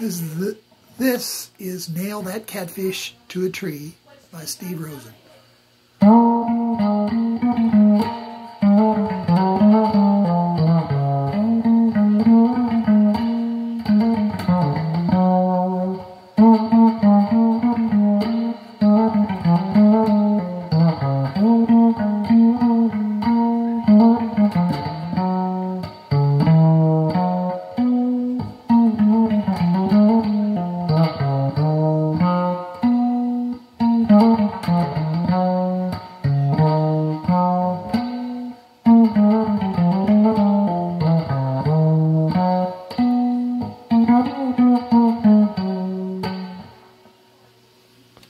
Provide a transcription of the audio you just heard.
is the, this is Nail That Catfish to a Tree by Steve Rosen.